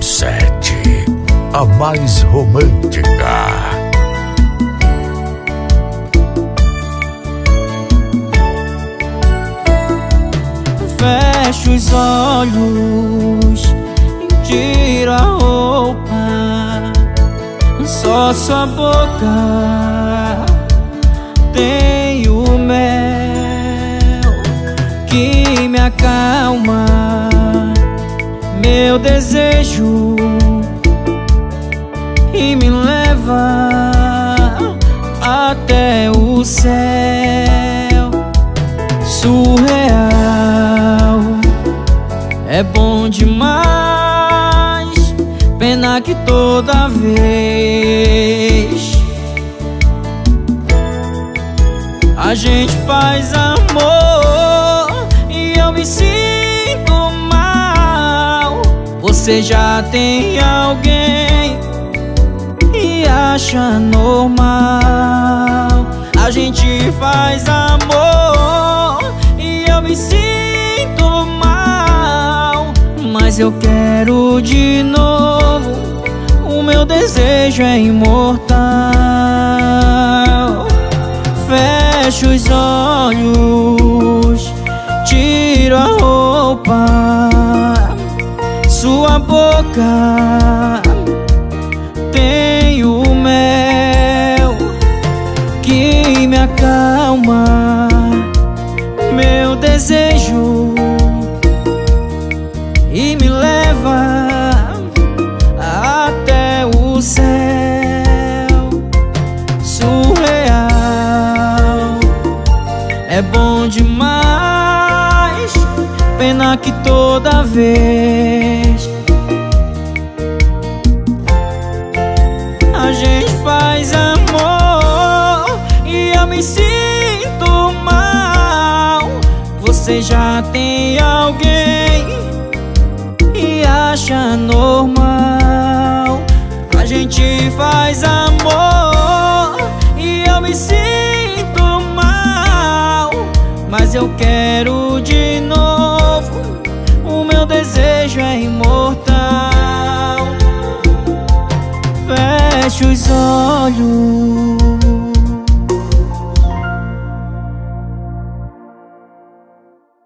97, a mais romântica. Fecha os olhos, tira a roupa, só sua boca tem o mel que me acalma, meu desejo e me leva até o céu surreal. É bom demais, pena que toda vez a gente faz amor e eu me sinto Você já tem alguém e acha normal. A gente faz amor e eu me sinto mas eu quero de novo. O meu desejo é imortal. Fecho os olhos, boca tem o mel que me acalma. Meu desejo e me leva até o céu surreal. É bom demais, pena que toda vez Você já tem alguém acha normal? A gente faz amor e eu me sinto mal Mas eu quero de novo, o meu desejo é imortal. Feche os olhos